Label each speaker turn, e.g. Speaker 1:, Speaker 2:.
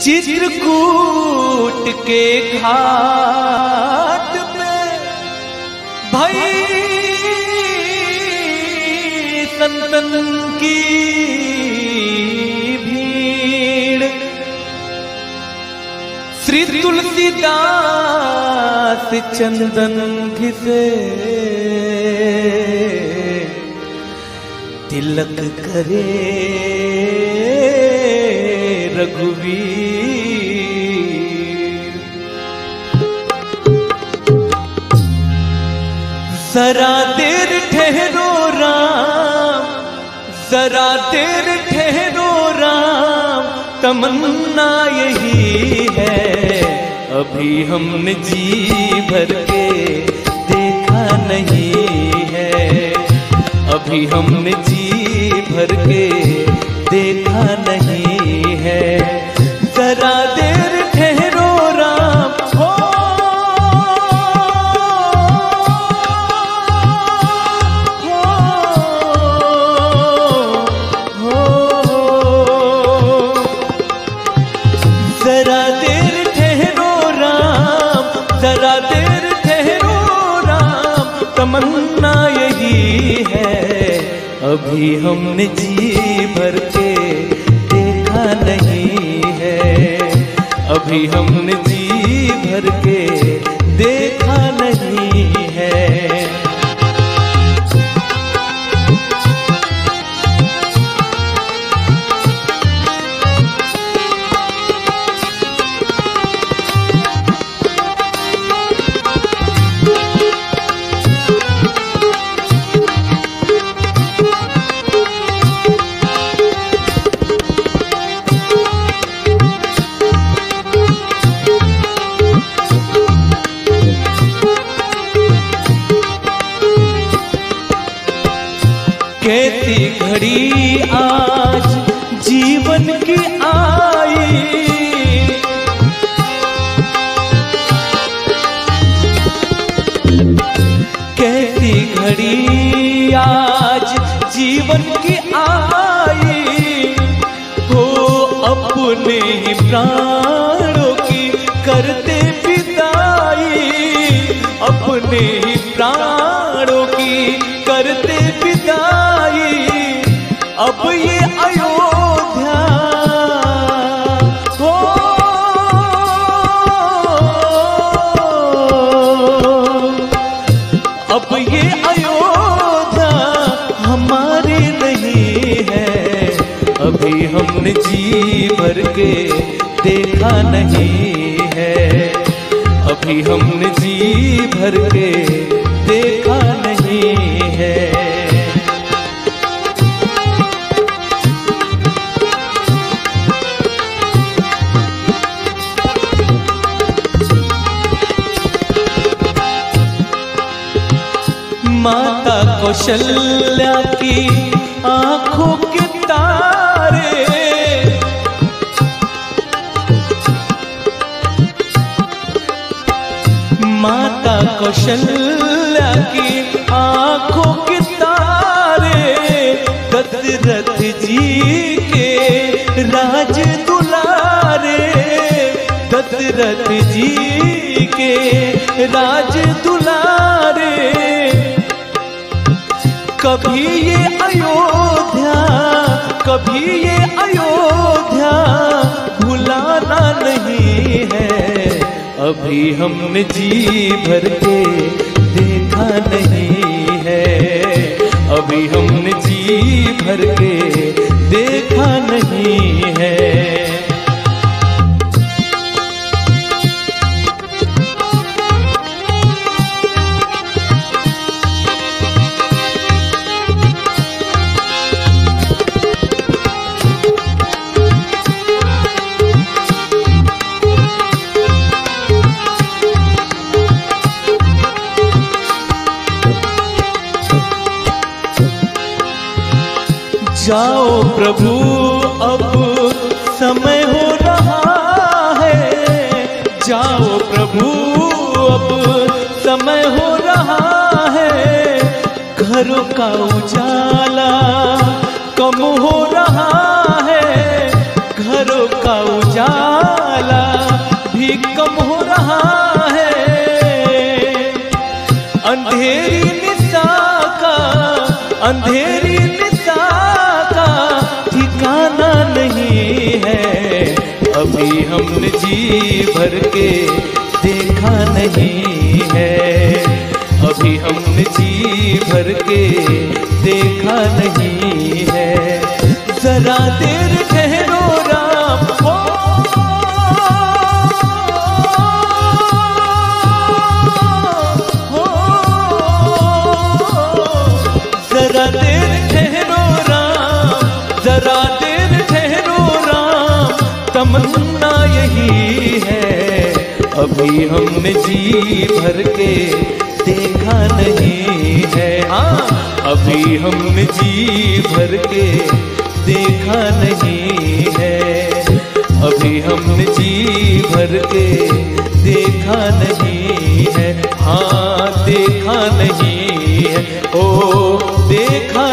Speaker 1: चित्रकूट के घाट में भई संतन की भीड़। श्री तुलसीदास चंदन घिसे। तिलक करे रघुवीर। जरा देर ठहरो राम, जरा देर ठहरो राम, तमन्ना यही है। अभी हमने जी भर के देखा नहीं है। अभी हमने जी भर के देखा नहीं तमन्ना यही है। अभी हमने जी भर के देखा नहीं है। अभी हमने जी भर के कैसी घड़ी आज जीवन की आई। कैसी घड़ी आज जीवन की आई। हो अपने ही प्राणों की करते विदाई अपने ही प्राणों की करते अब ये अयोध्या हो। अब ये अयोध्या हमारी नहीं है। अभी हमने जी भर के देखा नहीं है। अभी हमने जी भर के कौशल्या की आँखों के तारे। माता कौशल्या की आँखों के तारे, दशरथ जी के राज दुलारे। दशरथ जी के राज दुलारे। कभी ये अयोध्या, कभी ये अयोध्या भुलाना नहीं है। अभी हमने जी भर के देखा नहीं है। अभी हमने जी भर के जाओ प्रभु, अब समय हो रहा है। जाओ प्रभु, अब समय हो रहा है। घरों का उजाला कम हो रहा है। घरों का उजाला भी कम हो रहा है। अंधेरी निशा का, अंधेरी जी भर के देखा नहीं है। अभी हमने जी भर के देखा नहीं है। जरा देर ठहरो राम हो। जरा देर ठहरो राम, जरा देर ठहरो राम, तमन्ना अभी हमने जी भर के देखा नहीं है। हाँ अभी हमने जी भर के देखा नहीं है। अभी हमने जी भर के देखा नहीं है। हाँ देखा नहीं है। ओ, देखा